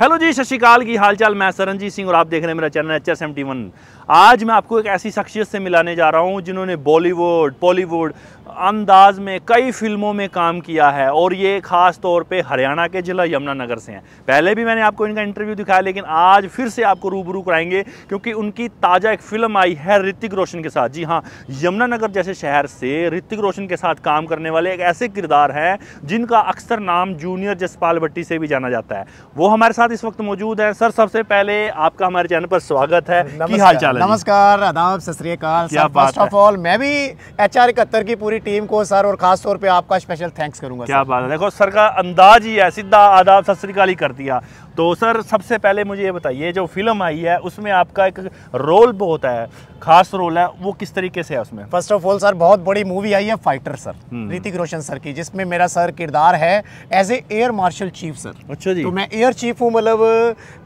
Hello जी, सत श्रीकाल, की हालचाल? मैं सरनजीत सिंह और आप देख रहे हैं मेरा channel H S M T one. आज मैं आपको एक ऐसी शख्सियत से मिलाने जा रहा हूँ जिन्होंने बॉलीवुड बॉलीवुड अंदाज में कई फ़िल्मों में काम किया है और ये ख़ास तौर पे हरियाणा के ज़िला यमुनानगर से हैं। पहले भी मैंने आपको इनका इंटरव्यू दिखाया लेकिन आज फिर से आपको रूबरू कराएँगे क्योंकि उनकी ताज़ा एक फ़िल्म आई है ऋतिक रोशन के साथ। जी हाँ यमुनानगर जैसे शहर से ऋतिक रोशन के साथ काम करने वाले एक ऐसे किरदार हैं जिनका अक्सर नाम जूनियर जसपाल भट्टी से भी जाना जाता है। वो हमारे साथ इस वक्त मौजूद है। सर सबसे पहले आपका हमारे चैनल पर स्वागत है। चाल नमस्कार आदाब सत फ़र्स्ट ऑफ़ ऑल मैं भी एच आर इकहत्तर की पूरी टीम को सर और खास तौर पे आपका स्पेशल थैंक्स करूँगा क्या बात है। देखो सर का अंदाज ही है सीधा आदाब सत ही कर दिया तो सर सबसे पहले मुझे ये बताइए जो फ़िल्म आई है उसमें आपका एक रोल बहुत है खास रोल है वो किस तरीके से है उसमें? फ़र्स्ट ऑफ़ ऑल सर बहुत बड़ी मूवी आई है fighter sir hmm. Hrithik Roshan sir की जिसमें मेरा सर किरदार है as a air marshal chief sir अच्छा जी। तो मैं एयर चीफ हूँ मतलब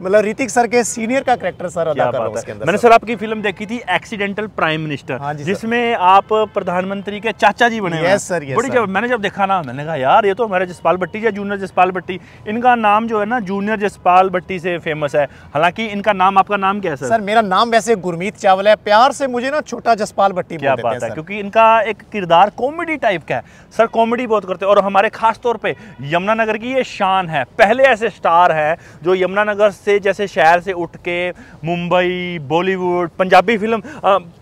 मतलब ऋतिक सर के सीनियर का करेक्टर सर अदा कर रहा हूँ मैंने सर आपकी फ़िल्म देखी थी एक्सीडेंटल प्राइम मिनिस्टर जिसमें आप प्रधानमंत्री के चाचा जी बने यस सर बड़ी जब मैंने जब देखा ना मैंने कहा यार ये तो हमारे जसपाल भट्टी या जूनियर जसपाल भट्टी इनका नाम जो है ना जूनियर जसपाल भट्टी से फ़ेमस है। हालाँकि इनका नाम आपका नाम क्या है सर? सर मेरा नाम वैसे गुरमीत चावल है। प्यार से मुझे ना छोटा जसपाल भट्टी क्या बात है क्योंकि इनका एक किरदार कॉमेडी टाइप का है। सर कॉमेडी बहुत करते हैं। और हमारे खास तौर पे यमुनानगर की ये शान है। पहले ऐसे स्टार है जो यमुनानगर से जैसे शहर से उठ के Mumbai Bollywood Punjabi film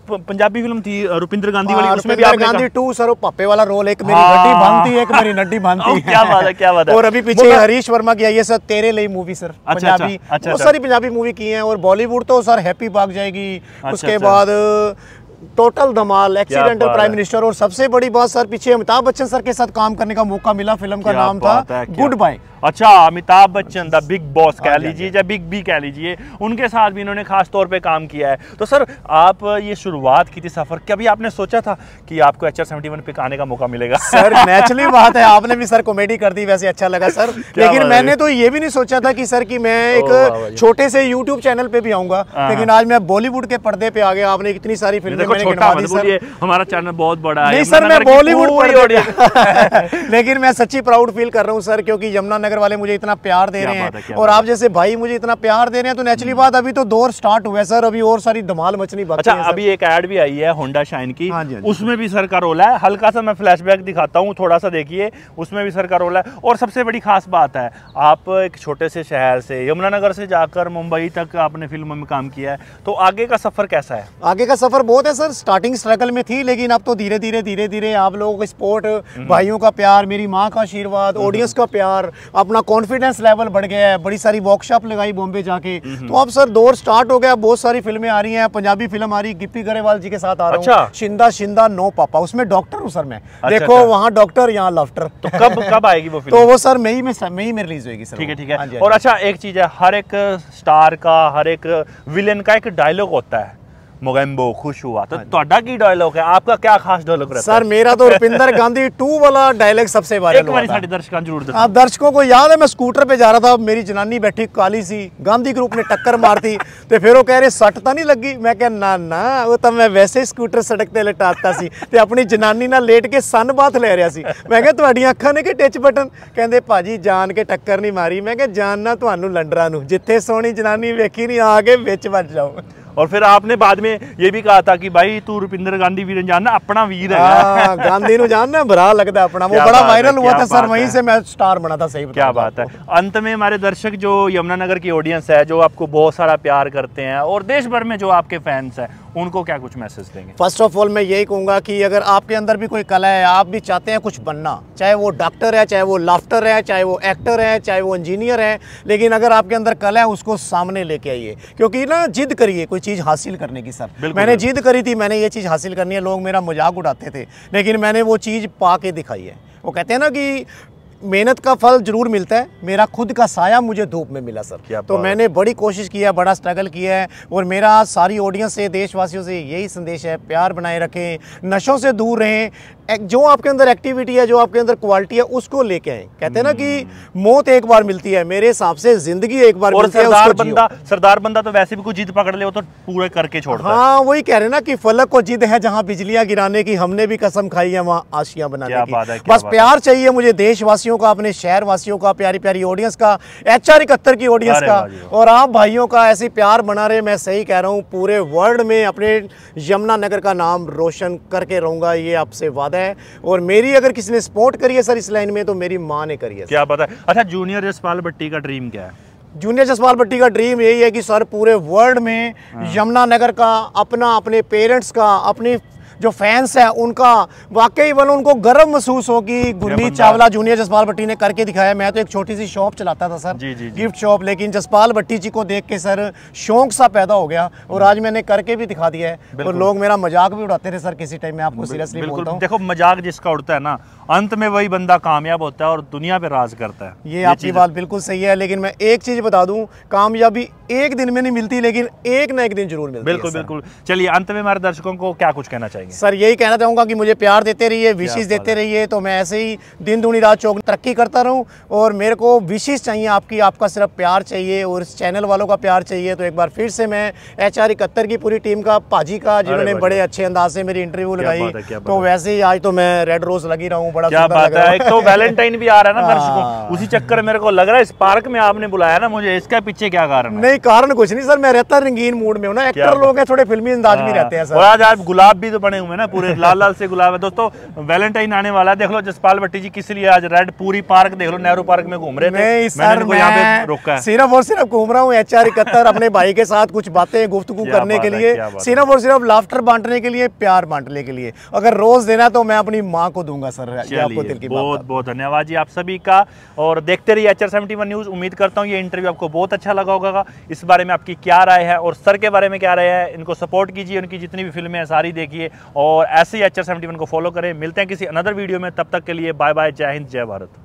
Punjabi film थी रुपिंदर गांधी वाली हाँ, उसमें भी गांधी टू सर पप्पे वाला रोल एक मेरी नड्डी हाँ। बांधती एक मेरी नड्डी बांधती क्या बात है क्या बात है। और अभी पीछे हरीश वर्मा की आई है सर तेरे लिए मूवी सर अच्छा, अच्छा, पंजाबी अच्छा, बहुत सारी पंजाबी मूवी की है और बॉलीवुड तो सर हैप्पी भाग जाएगी। अच्छा, उसके बाद total Dhamaal accidental prime minister और सबसे बड़ी बात सर पीछे अमिताभ बच्चन सर के साथ काम करने का मौका मिला फ़िल्म का नाम था गुड बाय अच्छा Amitabh Bachchan the big boss कह हाँ लीजिए हाँ या बिग बी कह लीजिए उनके साथ भी इन्होंने खास तौर पे काम किया है। तो सर आप ये शुरुआत की थी सफ़र कभी आपने सोचा था कि आपको एच आर सेवेंटी वन पे आने का मौका मिलेगा? सर नेचुरली बात है आपने भी सर कॉमेडी कर दी वैसे अच्छा लगा सर। लेकिन मैंने तो ये भी नहीं सोचा था कि सर की मैं एक छोटे से यूट्यूब चैनल पे भी आऊँगा। हाँ, लेकिन आज मैं बॉलीवुड के पर्दे पे आ गया आपने इतनी सारी फ़िल्में हमारा चैनल बहुत बड़ा है। सर मैं बॉलीवुड लेकिन मैं सच्ची प्राउड फील कर रहा हूँ सर क्योंकि यमुना नगर वाले मुझे इतना प्यार दे रहे हैं और आप जैसे भाई मुझे इतना प्यार दे रहे हैं तो नेचुरली हम्म। बात अभी तो दौर स्टार्ट हुआ है सर अभी और सारी धमाल मचनी बाकी अच्छा अभी एक एड भी आई है होंडा शाइन की। हाँ हाँ उसमें भी सर का रोल है। हल्का सा मैं फ्लैशबैक दिखाता हूँ थोड़ा सा देखिए। उसमें भी सर का रोल है। और सबसे बड़ी खास बात है आप एक छोटे से शहर से यमुनानगर से जाकर मुंबई तक आपने फ़िल्मों में काम किया है तो आगे का सफ़र कैसा है? आगे का सफ़र बहुत है सर स्टार्टिंग स्ट्रगल में थी लेकिन अब तो धीरे धीरे धीरे धीरे आप लोगों का सपोर्ट हम्म। भाइयों का प्यार मेरी माँ का आशीर्वाद ऑडियंस हम्म। का प्यार अपना कॉन्फिडेंस लेवल बढ़ गया है बड़ी सारी वर्कशॉप लगाई बॉम्बे जाके। तो अब सर दौर स्टार्ट हो गया बहुत सारी फ़िल्में आ रही हैं पंजाबी फ़िल्म आ रही गिप्पी गरेवाल जी के साथ आ रहा अच्छा। हूँ शिंदा शिंदा नो पापा उसमें डॉक्टर हूँ सर मैं। अच्छा, देखो अच्छा। वहाँ डॉक्टर यहाँ लफ्टर तो कब कब आएगी वो फ़िल्म तो वो सर मई में मई में रिलीज़ होगी सर ठीक है ठीक है। हाँ हाँ और अच्छा एक चीज़ है हर एक स्टार का हर एक विलेन का एक डायलॉग होता है। मोगेम्बो खुश हुआ तो हाँ ਤੁਹਾਡਾ ਕੀ ਡਾਇਲੌਗ ਹੈ ਆਪਕਾ ਕੀ ਖਾਸ ਡਾਇਲੌਗ रहता सर मेरा तो रुपिंदर गांधी 2 वाला डायलॉग सबसे वायरल एक बार साडे दर्शकों जरूर दसो हां दर्शकों को याद है मैं स्कूटर पे जा रहा था मेरी जनानी बैठी काली सी गांधी ग्रुप ने टक्कर मारती ਤੇ ਫਿਰ ਉਹ ਕਹਿ ਰਹੇ ਸੱਟ ਤਾਂ ਨਹੀਂ ਲੱਗੀ ਮੈਂ ਕਿਹਾ ਨਾ ਨਾ ਉਹ ਤਾਂ ਮੈਂ ਵੈਸੇ ਹੀ ਸਕੂਟਰ ਸੜਕ ਤੇ ਲਟਾਤਾ ਸੀ ਤੇ ਆਪਣੀ ਜਨਾਨੀ ਨਾਲ ਲੇਟ ਕੇ ਸਨ ਬਾਥ ਲੈ ਰਿਹਾ ਸੀ ਮੈਂ ਕਿਹਾ ਤੁਹਾਡੀਆਂ ਅੱਖਾਂ ਨੇ ਕਿ ਟਿਚ ਬਟਨ ਕਹਿੰਦੇ ਭਾਜੀ ਜਾਨ ਕੇ ਟੱਕਰ ਨਹੀਂ ਮਾਰੀ ਮੈਂ ਕਿਹਾ ਜਾਨ ਨਾ ਤੁਹਾਨੂੰ ਲੰਡਰਾਂ ਨੂੰ ਜਿੱਥੇ ਸੋਹਣੀ ਜਨਾਨੀ ਵੇਖੀ ਨਹੀਂ ਆ ਕੇ ਵਿੱਚ ਵੱਜ ਜਾਓ और फिर आपने बाद में ये भी कहा था कि भाई तू रुपिंदर गांधी वीर जानना अपना वीर है। हाँ, गांधी नु जानना बुरा लगता है अपना। वो बड़ा वायरल हुआ था सर वहीं से मैं स्टार बना था सही क्या बात है। अंत में हमारे दर्शक जो यमुनानगर की ऑडियंस है जो आपको बहुत सारा प्यार करते हैं और देश भर में जो आपके फैंस हैं उनको क्या कुछ मैसेज देंगे? फ़र्स्ट ऑफ़ ऑल मैं यही कहूँगा कि अगर आपके अंदर भी कोई कला है आप भी चाहते हैं कुछ बनना चाहे वो डॉक्टर है चाहे वो लाफ्टर है चाहे वो एक्टर है चाहे वो इंजीनियर है लेकिन अगर आपके अंदर कला है उसको सामने लेके आइए। क्योंकि ना जिद करिए कोई चीज़ हासिल करने की सर। मैंने जिद करी थी मैंने ये चीज़ हासिल करनी है लोग मेरा मज़ाक उड़ाते थे लेकिन मैंने वो चीज़ पा के दिखाई है। वो कहते हैं ना कि मेहनत का फल ज़रूर मिलता है मेरा खुद का साया मुझे धूप में मिला सर। तो मैंने बड़ी कोशिश की है बड़ा स्ट्रगल किया है और मेरा सारी ऑडियंस से देशवासियों से यही संदेश है प्यार बनाए रखें नशों से दूर रहें जो आपके अंदर एक्टिविटी है जो आपके अंदर क्वालिटी है उसको लेके आए। कहते हैं ना कि मौत एक बार मिलती है मेरे हिसाब से ज़िंदगी एक बार और मिलती है उसको बंदा सरदार बंदा तो वैसे भी कोई जिद पकड़ ले वो तो पूरे करके छोड़ता है। हाँ वही कह रहे ना कि फलक को जिद है जहाँ बिजलियाँ गिराने की हमने भी कसम खाई है वहाँ आशियाँ बनाने की। बस प्यार चाहिए मुझे देशवासियों का अपने शहर वासियों का प्यारी प्यारी ऑडियंस का एच आर इकहत्तर की ऑडियंस का। और आप भाइयों का ऐसे प्यार बना रहे मैं सही कह रहा हूँ पूरे वर्ल्ड में अपने यमुना नगर का नाम रोशन करके रहूँगा ये आपसे वादा है और मेरी अगर किसी ने सपोर्ट करी है सर इस लाइन में तो मेरी माँ ने करी है क्या पता है? अच्छा जूनियर जसपाल भट्टी का ड्रीम क्या है? जूनियर जसपाल भट्टी का ड्रीम यही है कि सर पूरे वर्ल्ड में यमुनानगर यमुना नगर का अपना अपने पेरेंट्स का अपनी जो फैंस है उनका वाकई वन उनको गर्व महसूस हो कि गुरमीत चावला जूनियर जसपाल भट्टी ने करके दिखाया। मैं तो एक छोटी सी शॉप चलाता था सर जी, जी, जी। गिफ्ट शॉप लेकिन जसपाल भट्टी जी को देख के सर शौक सा पैदा हो गया और आज मैंने करके भी दिखा दिया है। और लोग मेरा मज़ाक भी उड़ाते थे सर किसी टाइम में आपको सीरियसली बोलता हूँ। देखो मज़ाक जिसका उड़ता है ना अंत में वही बंदा कामयाब होता है और दुनिया पे राज करता है। ये आपकी बात बिल्कुल सही है लेकिन मैं एक चीज़ बता दूँ कामयाबी एक दिन में नहीं मिलती लेकिन एक ना एक दिन ज़रूर मिलती बिल्कुल है। बिल्कुल। चलिए अंत में हमारे दर्शकों को क्या कुछ कहना चाहेंगे? सर यही कहना चाहूँगा कि मुझे प्यार देते रहिए विशेष देते रहिए तो मैं ऐसे ही दिन दूनी रात चौक तरक्की करता रहूँ और मेरे को विशेष चाहिए आपकी आपका सिर्फ़ प्यार चाहिए और इस चैनल वालों का प्यार चाहिए तो एक बार फिर से मैं एच आर इकहत्तर की पूरी टीम का पाजी का जिन्होंने बड़े अच्छे अंदाज से मेरी इंटरव्यू लगाई तो वैसे ही आज तो मैं रेड रोज लगी रहा हूँ बड़ा क्या बात है तो वैलेंटाइन भी आ रहा है ना हाँ। दर्शकों उसी चक्कर मेरे को लग रहा है इस पार्क में आपने बुलाया ना मुझे इसका पीछे क्या कारण है? नहीं कारण कुछ नहीं सर मैं रहता रंगीन मूड में हूँ ना। एक्टर लोग हैं थोड़े फिल्मी अंदाज में रहते हैं और सर आज आप गुलाब भी तो बने हुए हैं ना पूरे लाल लाल से गुलाब है। दोस्तों वैलेंटाइन आने वाला है देख लो जसपाल भट्टी जी किस लिए आज रेड पूरी पार्क देख लो नेहरू पार्क में घूम रहे थे। है। सिर्फ़ और सिर्फ़ घूम रहा हूँ एच आर इकहत्तर अपने भाई के साथ कुछ बातें गुफ्तगू क्या करने के लिए। है। सिर्फ़ और सिर्फ़ लाफ्टर बांटने के लिए प्यार बांटने के लिए। अगर रोज देना तो मैं अपनी माँ को दूँगा सर आपको दिल की बहुत बहुत धन्यवाद जी आप सभी का। और देखते रहिए एच आर न्यूज़ उम्मीद करता हूँ ये इंटरव्यू आपको बहुत अच्छा लगा होगा। इस बारे में आपकी क्या राय है और सर के बारे में क्या राय है? इनको सपोर्ट कीजिए, उनकी जितनी भी फ़िल्में हैं, सारी देखिए और ऐसे ही एच आर को फॉलो करें। मिलते हैं किसी अनदर वीडियो में। तब तक के लिए बाय बाय जय हिंद, जय भारत।